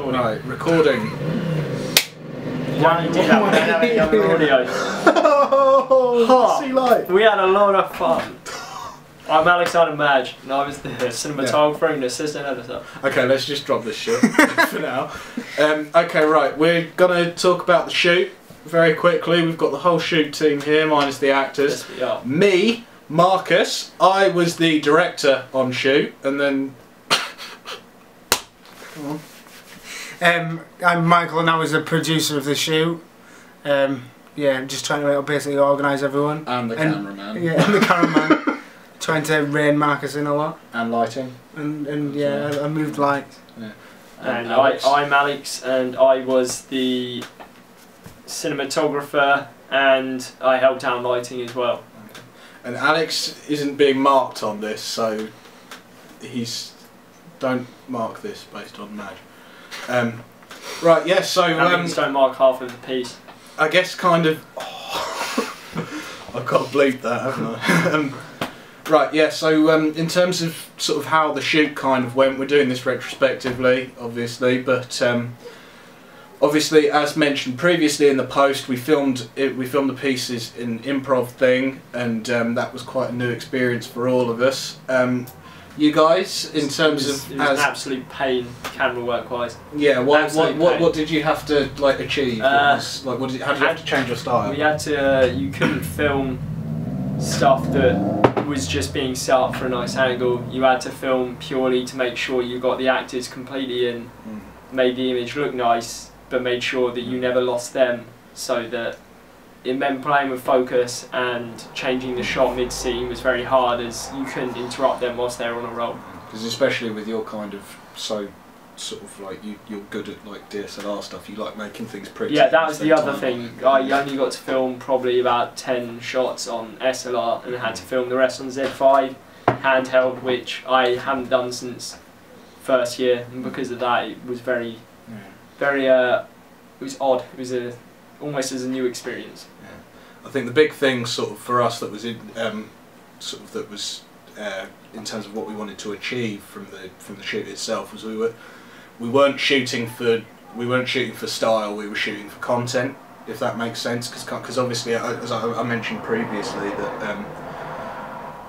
recording. Right, recording. Don't do that. We don't have any other audio. oh, Huh. see light. We had a lot of fun. I'm Alexander Madge, and I was the cinematographer and assistant editor. Okay, let's just drop this shit for now. Um, okay, right, we're gonna talk about the shoot very quickly. We've got the whole shoot team here, minus the actors. Yes. Me, Marcus, I was the director on shoot, and then. Um, I'm Michael and I was the producer of the shoot. Um, yeah, I'm just trying to basically organise everyone. And the And- cameraman. Yeah, and the cameraman. trying to rein Marcus in a lot. And lighting. And, and yeah, I, I moved lights. Yeah. And Alex. I, I'm Alex, and I was the cinematographer, and I helped out lighting as well. And Alex isn't being marked on this, so he's don't mark this based on Madge. Um, right, yeah. So um, don't mark half of the piece. I guess kind of. I've got to bleep that, haven't I? um, right, yeah. So um, in terms of sort of how the shoot kind of went, we're doing this retrospectively, obviously, but um, obviously, as mentioned previously in the post, we filmed it, we filmed the pieces in improv thing, and um, that was quite a new experience for all of us. Um, you guys, in terms was, of it was as an absolute pain camera work wise. yeah, what, what, what, what did you have to like achieve? What Uh, was- like, what did you, how did you have to change your style? We had to. Uh, you couldn't film stuff that was just being set up for a nice angle. You had to film purely to make sure you got the actors completely in, Mm. made the image look nice, but made sure that you never lost them, so that it meant playing with focus and changing the shot mid scene was very hard as you couldn't interrupt them whilst they were on a roll. Because especially with your kind of so sort of like you you're good at like DSLR stuff. You like making things pretty. Yeah, that was the other time. thing. I only got to film probably about 10 shots on SLR and had to film the rest on Z5 handheld, which I haven't done since first year. And because of that, it was very, Yeah. very, uh, it was odd. It was a, almost as a new experience. I think the big thing sort of for us that was in um, sort of that was uh, in terms of what we wanted to achieve from the from the shoot itself was we were we weren't shooting for we weren't shooting for style. We were shooting for content. If that makes sense, because obviously uh, as I, I mentioned previously that. Um,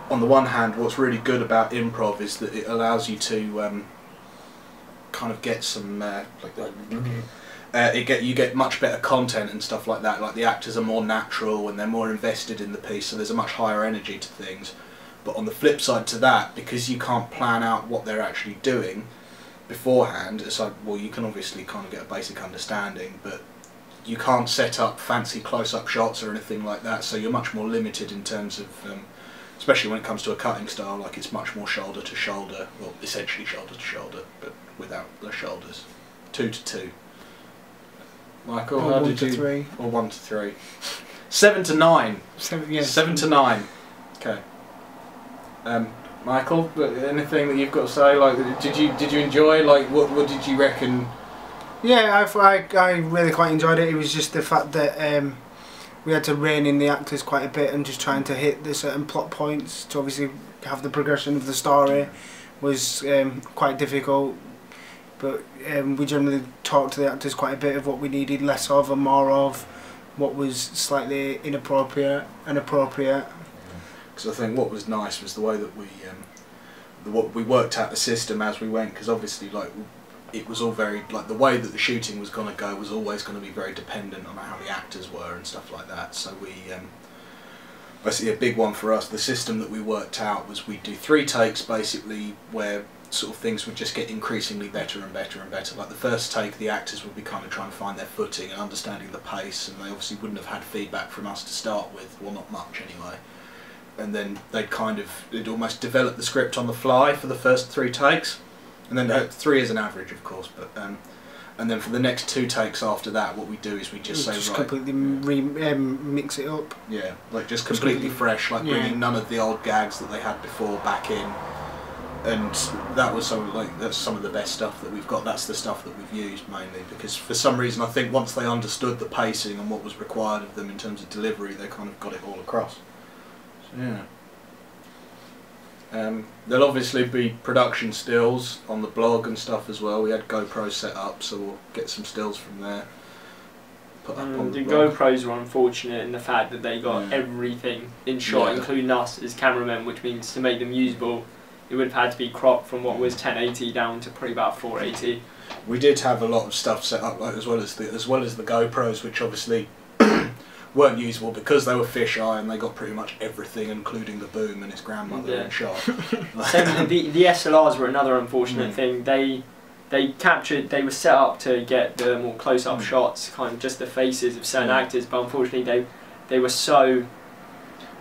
on the one hand, what's really good about improv is that it allows you to um, kind of get some uh, like uh, it get you get much better content and stuff like that. Like the actors are more natural and they're more invested in the piece, so there's a much higher energy to things. But on the flip side to that, because you can't plan out what they're actually doing beforehand, it's like well, you can obviously kind of get a basic understanding, but you can't set up fancy close-up shots or anything like that. So you're much more limited in terms of, um, especially when it comes to a cutting style. Like it's much more shoulder to shoulder, well, essentially shoulder to shoulder, but without the shoulders, two to two. Michael, Or how one did to you? three. Or one to three. Seven to nine. Seven, yeah. Seven to nine. Okay. Um, Michael, anything that you've got to say? Like, did you did you enjoy? Like, what what did you reckon? Yeah, I, I, I really quite enjoyed it. It was just the fact that um, we had to rein in the actors quite a bit and just trying to hit the certain plot points to obviously have the progression of the story was um, quite difficult. But um, we generally talked to the actors quite a bit of what we needed less of and more of, what was slightly inappropriate and appropriate. Because I think what was nice was the way that we um, the, what we worked out the system as we went. Because obviously, like it was all very like the way that the shooting was going to go was always going to be very dependent on how the actors were and stuff like that. So we um, basically a big one for us. The system that we worked out was we'd do three takes basically where sort of things would just get increasingly better and better and better. Like the first take, the actors would be kind of trying to find their footing and understanding the pace, and they obviously wouldn't have had feedback from us to start with. Well, not much anyway and then they'd kind of they'd almost develop the script on the fly for the first three takes, and then uh, three is an average, of course, but um, and then for the next two takes after that, what we do is we just say just right, completely re- um, mix it up. yeah, like just completely completely- fresh, like yeah. bringing none of the old gags that they had before back in, and that was some like that's some of the best stuff that we've got. That's the stuff that we've used mainly because for some reason I think once they understood the pacing and what was required of them in terms of delivery, they kind of got it all across. So, yeah. Um, there'll obviously be production stills on the blog and stuff as well. We had GoPro set up, so we'll get some stills from there. Put up on Um, the the. GoPros were unfortunate in the fact that they got Yeah. everything in shot, Yeah. including us as cameramen, which means to make them usable, it would have had to be cropped from what was 1080 down to probably about 480. We did have a lot of stuff set up, like as well as the as well as the GoPros, which obviously weren't usable because they were fisheye and they got pretty much everything, including the boom and his grandmother Yeah. in shot. Same, the, the SLRs were another unfortunate Mm. thing. They they captured, they were set up to get the more close-up Mm. shots, kind of just the faces of certain Yeah. actors, but unfortunately they they were so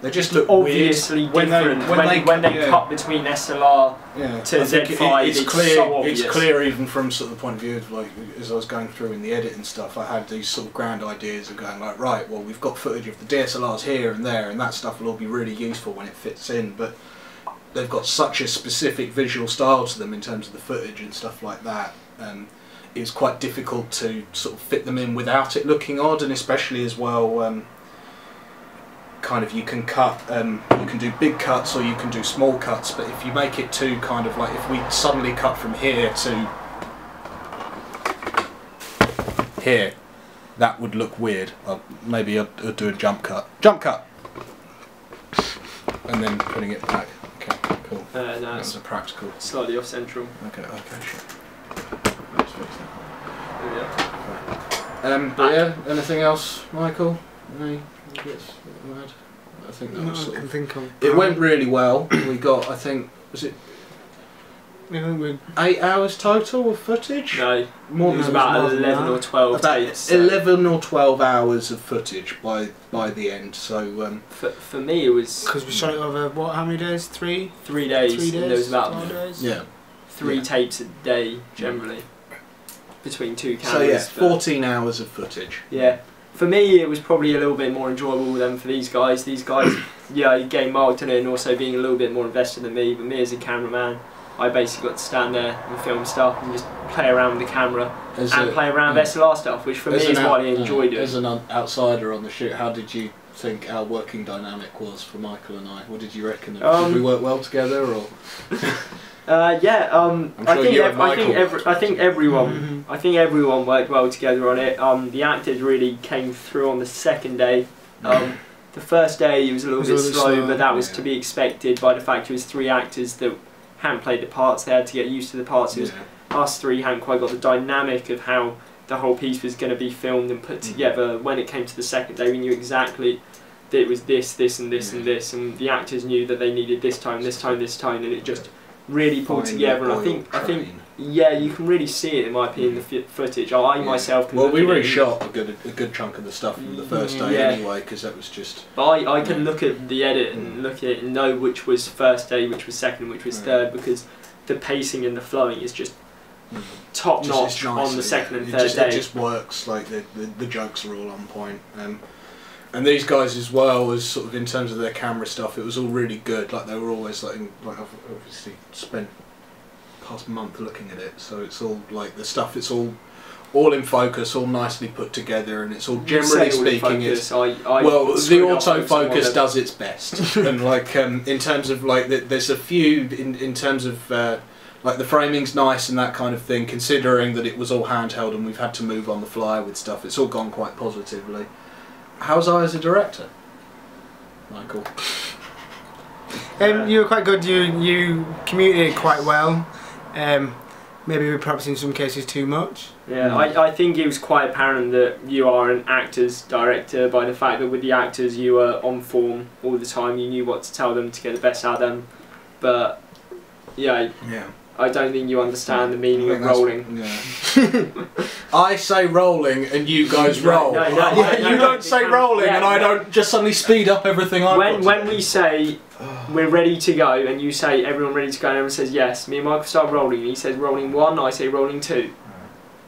they just look obviously weird when they different when, they when they yeah. cut between SLR. Yeah, to I think Z5, it's, it's clear. so it's clear even from sort of the point of view of like as I was going through in the edit and stuff. I had these sort of grand ideas of going like, right, well, we've got footage of the DSLRs here and there, and that stuff will all be really useful when it fits in. But they've got such a specific visual style to them in terms of the footage and stuff like that. Um, it's quite difficult to sort of fit them in without it looking odd, and especially as well. Um, kind of you can cut um, you can do big cuts or you can do small cuts but if you make it too kind of like if we suddenly cut from here to here that would look weird I'll, maybe I'll, I'll do a jump cut jump cut and then putting it back okay cool Uh, no, that was a practical slightly off central. okay okay sure Let's fix that. Yeah. Um, but yeah, anything else, Michael? Any bits that you had? I think that No, was I sort can of think of. It went really well. We got, I think, was it Yeah, we- eight hours total of footage? No, more it was than No, about more than 11 that. or 12 about tapes. so eleven or twelve hours of footage by by the end. So um, For, for me, it was Because we shot it over what? How many days? Three. three days, Three days. and there was about four days. yeah. three Yeah. tapes a day generally between two cameras. So yeah, but- fourteen hours of footage. Yeah. For me, it was probably a little bit more enjoyable than for these guys. These guys, yeah, getting marked on it and also being a little bit more invested than me. But me as a cameraman, I basically got to stand there and film stuff and just play around with the camera As and a- play around yeah. with SLR stuff, which for me is an what out- I enjoy doing. As an un- outsider on the shoot, how did you think our working dynamic was for Michael and I? What did you reckon? Um, did we work well together, or Uh, yeah, um, I'm I think ev- I think Michael every, I think everyone Mhm. I think everyone worked well together on it. Um, the actors really came through on the second day. Um, the first day it was a little It bit was a little slow, slow, but that was yeah. to be expected by the fact it was three actors that hadn't played the parts. They had to get used to the parts. It was Yeah. us three hadn't quite got the dynamic of how the whole piece was going to be filmed and put Mhm. together. When it came to the second day, we knew exactly that it was this, this, and this, and this, and the actors knew that they needed this tone, this tone, this tone, and it just really pulled Fine together. And I oil think, I think, yeah, you can really see it in my opinion. The f- footage. I Yeah. myself can. Well, look we really shot a good a good chunk of the stuff from the first day Yeah. anyway, because that was just But I, I can Yeah. look at the edit and Mm. look at it and know which was first day, which was second, which was Yeah. third, because the pacing and the flowing is just top just, notch it's on the second yeah. and it third just, day. It just works. Like the, the the jokes are all on point. Um, and these guys as well as sort of in terms of their camera stuff, it was all really good. Like they were always like in- like I've obviously spent past month looking at it, so it's all like the stuff. It's all all in focus, all nicely put together, and it's all generally all speaking, it's focus, I, I well, the screwed up on some of autofocus does its best, and like um, in terms of like, th- there's a few in in terms of uh, like the framing's nice and that kind of thing. Considering that it was all handheld and we've had to move on the fly with stuff, it's all gone quite positively. How's I as a director, Michael? Um, you were quite good. You you communicated quite well. Um, maybe perhaps in some cases too much. Yeah. I, I think it was quite apparent that you are an actor's director by the fact that with the actors you were on form all the time. You knew what to tell them to get the best out of them. But yeah, Yeah. I don't think you understand the meaning of rolling. Yeah. I say rolling and you guys roll. no, no, Yeah, no, you no, don't say rolling yeah, and I don't just suddenly speed up everything I've When when we say we're ready to go and you say everyone ready to go and everyone says yes, me and Michael start rolling. and He says rolling one, I say rolling two,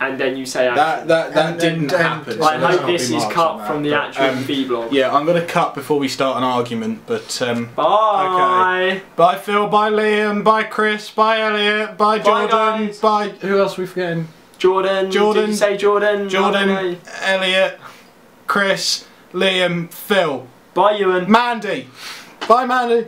and then you say. That that that And- didn't and- happen. and- so I hope this is cut that, from the but, actual um, V blog. Yeah, I'm going to cut before we start an argument, but um, Bye. bye Phil, bye Liam, bye Chris, bye Elliot, bye Bye, Jordan, guys. bye who else are we forgetting? Jordan. Jordan. Did you say Jordan? Jordan. I don't know. Elliot, Chris, Liam, Phil, Bye, Ewan. Mandy. Bye Mandy.